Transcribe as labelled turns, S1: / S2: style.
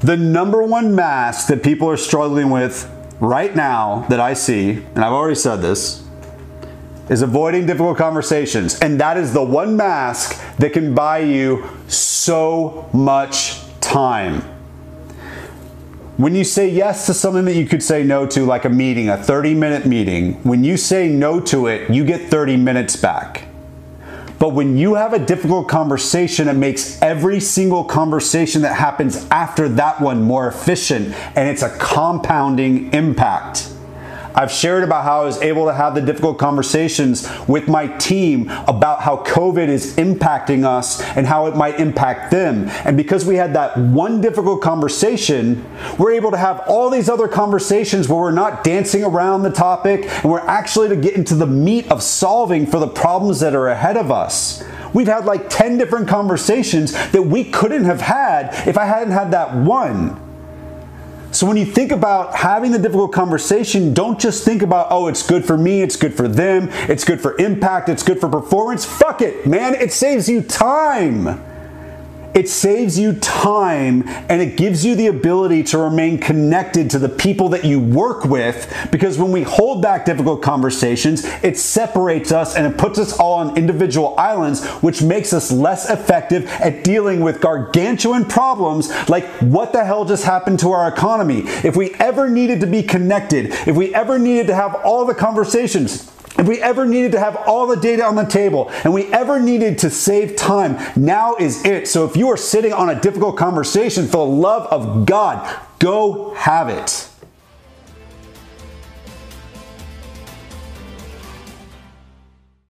S1: The number one mask that people are struggling with right now that I see, and I've already said this, is avoiding difficult conversations. And that is the one mask that can buy you so much time. When you say yes to something that you could say no to, like a meeting, a 30 minute meeting, when you say no to it, you get 30 minutes back. But when you have a difficult conversation, it makes every single conversation that happens after that one more efficient, and it's a compounding impact. I've shared about how I was able to have the difficult conversations with my team about how COVID is impacting us and how it might impact them. And because we had that one difficult conversation, we're able to have all these other conversations where we're not dancing around the topic and we're actually to get into the meat of solving for the problems that are ahead of us. We've had like 10 different conversations that we couldn't have had if I hadn't had that one. So when you think about having the difficult conversation, don't just think about, oh, it's good for me, it's good for them, it's good for impact, it's good for performance. Fuck it, man, it saves you time. It saves you time and it gives you the ability to remain connected to the people that you work with because when we hold back difficult conversations, it separates us and it puts us all on individual islands, which makes us less effective at dealing with gargantuan problems like what the hell just happened to our economy. If we ever needed to be connected, if we ever needed to have all the conversations, if we ever needed to have all the data on the table and we ever needed to save time, now is it. So if you are sitting on a difficult conversation for the love of God, go have it.